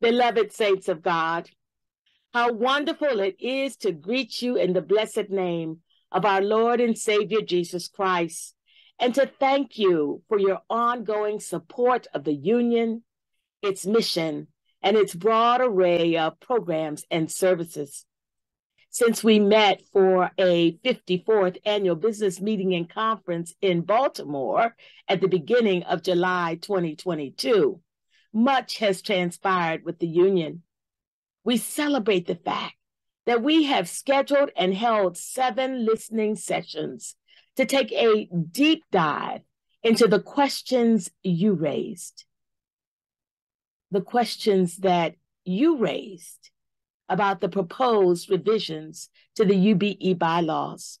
Beloved saints of God, how wonderful it is to greet you in the blessed name of our Lord and Savior Jesus Christ, and to thank you for your ongoing support of the Union, its mission, and its broad array of programs and services. Since we met for a 54th annual business meeting and conference in Baltimore at the beginning of July 2022, much has transpired with the union. We celebrate the fact that we have scheduled and held seven listening sessions to take a deep dive into the questions you raised. The questions that you raised about the proposed revisions to the UBE bylaws.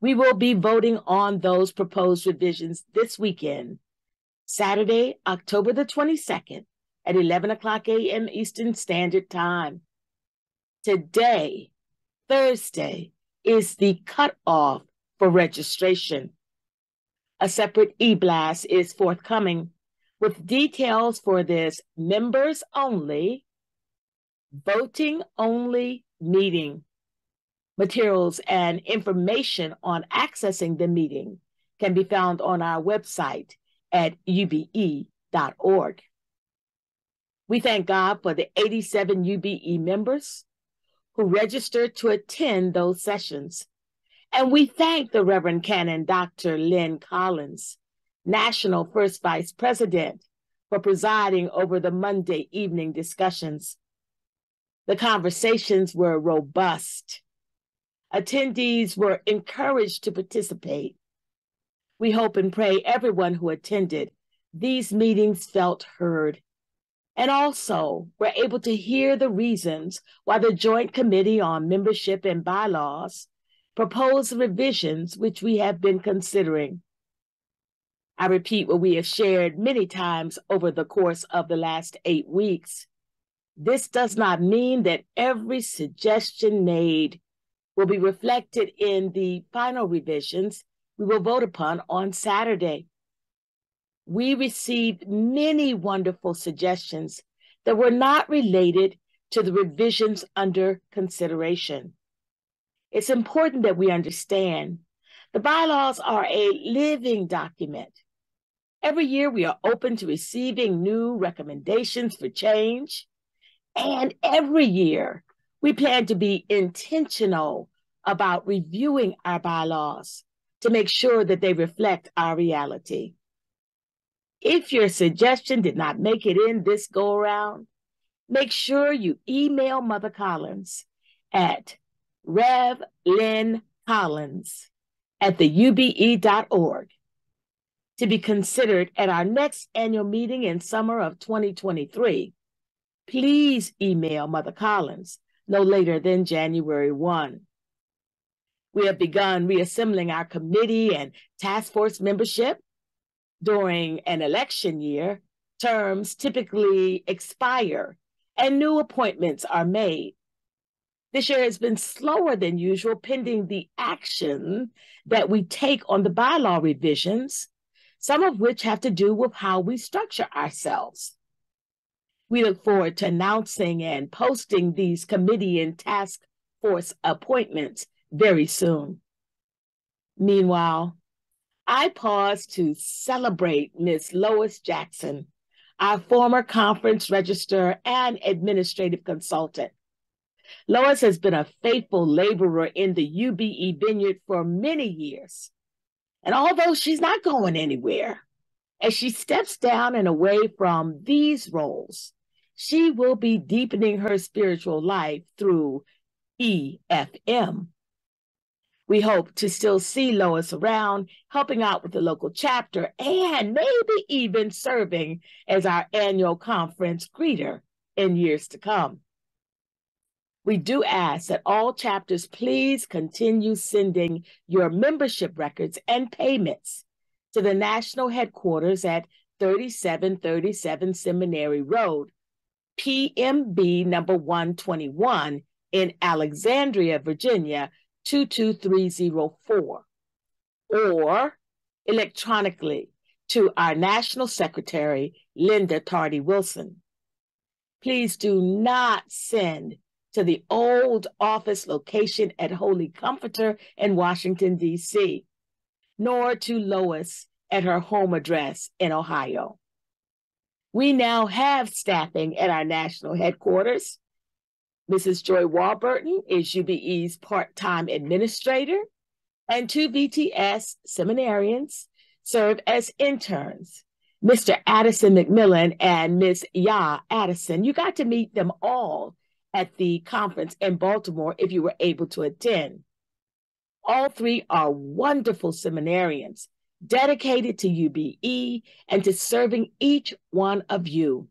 We will be voting on those proposed revisions this weekend Saturday, October the 22nd at 11 o'clock a.m. Eastern Standard Time. Today, Thursday, is the cutoff for registration. A separate e blast is forthcoming with details for this members only, voting only meeting. Materials and information on accessing the meeting can be found on our website at ube.org. We thank God for the 87 UBE members who registered to attend those sessions. And we thank the Reverend Canon Dr. Lynn Collins, National First Vice President, for presiding over the Monday evening discussions. The conversations were robust. Attendees were encouraged to participate we hope and pray everyone who attended these meetings felt heard and also were able to hear the reasons why the Joint Committee on Membership and Bylaws proposed revisions which we have been considering. I repeat what we have shared many times over the course of the last eight weeks. This does not mean that every suggestion made will be reflected in the final revisions we will vote upon on Saturday. We received many wonderful suggestions that were not related to the revisions under consideration. It's important that we understand the bylaws are a living document. Every year, we are open to receiving new recommendations for change. And every year, we plan to be intentional about reviewing our bylaws to make sure that they reflect our reality. If your suggestion did not make it in this go around, make sure you email Mother Collins at Rev Lynn Collins at the UBE.org to be considered at our next annual meeting in summer of 2023. Please email Mother Collins no later than January 1. We have begun reassembling our committee and task force membership. During an election year, terms typically expire and new appointments are made. This year has been slower than usual, pending the action that we take on the bylaw revisions, some of which have to do with how we structure ourselves. We look forward to announcing and posting these committee and task force appointments very soon. Meanwhile, I pause to celebrate Miss Lois Jackson, our former conference registrar and administrative consultant. Lois has been a faithful laborer in the UBE vineyard for many years. And although she's not going anywhere, as she steps down and away from these roles, she will be deepening her spiritual life through EFM, we hope to still see Lois around, helping out with the local chapter, and maybe even serving as our annual conference greeter in years to come. We do ask that all chapters please continue sending your membership records and payments to the national headquarters at 3737 Seminary Road, PMB number 121 in Alexandria, Virginia 22304 or electronically to our National Secretary, Linda Tardy Wilson. Please do not send to the old office location at Holy Comforter in Washington, D.C., nor to Lois at her home address in Ohio. We now have staffing at our national headquarters. Mrs. Joy Warburton is UBE's part time administrator, and two VTS seminarians serve as interns. Mr. Addison McMillan and Miss Ya Addison. You got to meet them all at the conference in Baltimore if you were able to attend. All three are wonderful seminarians dedicated to UBE and to serving each one of you.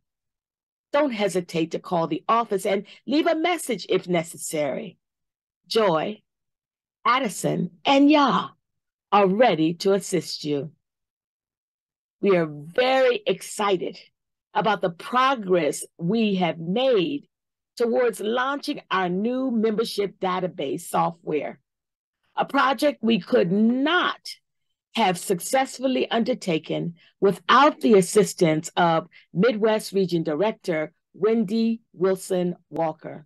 Don't hesitate to call the office and leave a message if necessary. Joy, Addison, and Ya are ready to assist you. We are very excited about the progress we have made towards launching our new membership database software, a project we could not have successfully undertaken without the assistance of Midwest Region Director Wendy Wilson Walker.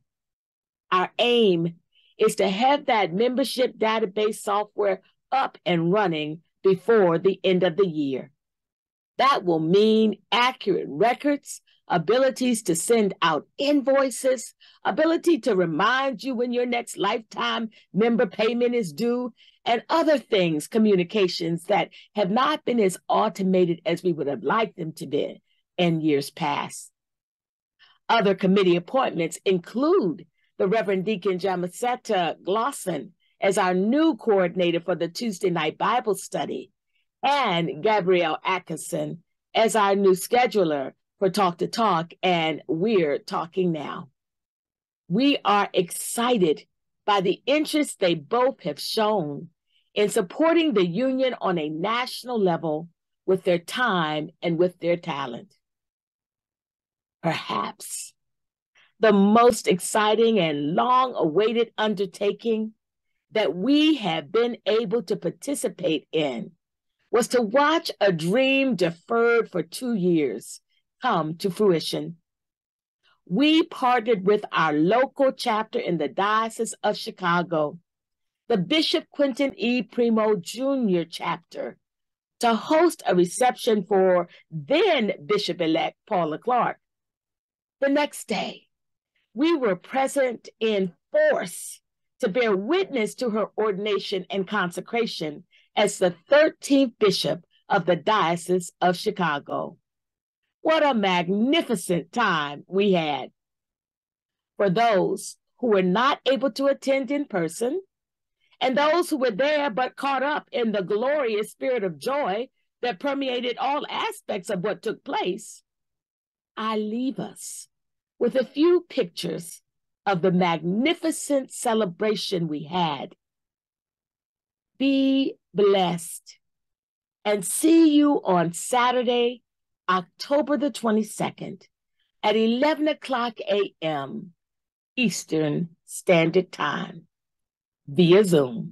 Our aim is to have that membership database software up and running before the end of the year. That will mean accurate records, abilities to send out invoices, ability to remind you when your next lifetime member payment is due, and other things, communications that have not been as automated as we would have liked them to be in years past. Other committee appointments include the Reverend Deacon Jamasetta Glosson as our new coordinator for the Tuesday night Bible study and Gabrielle Atkinson as our new scheduler for Talk to Talk, and we're talking now. We are excited by the interest they both have shown in supporting the union on a national level with their time and with their talent. Perhaps the most exciting and long awaited undertaking that we have been able to participate in was to watch a dream deferred for two years come to fruition. We partnered with our local chapter in the Diocese of Chicago, the Bishop Quentin E. Primo Jr. chapter, to host a reception for then Bishop elect Paula Clark. The next day, we were present in force to bear witness to her ordination and consecration as the 13th bishop of the Diocese of Chicago. What a magnificent time we had. For those who were not able to attend in person, and those who were there but caught up in the glorious spirit of joy that permeated all aspects of what took place, I leave us with a few pictures of the magnificent celebration we had. Be blessed. And see you on Saturday, October the 22nd at 11 o'clock a.m. Eastern Standard Time Viezão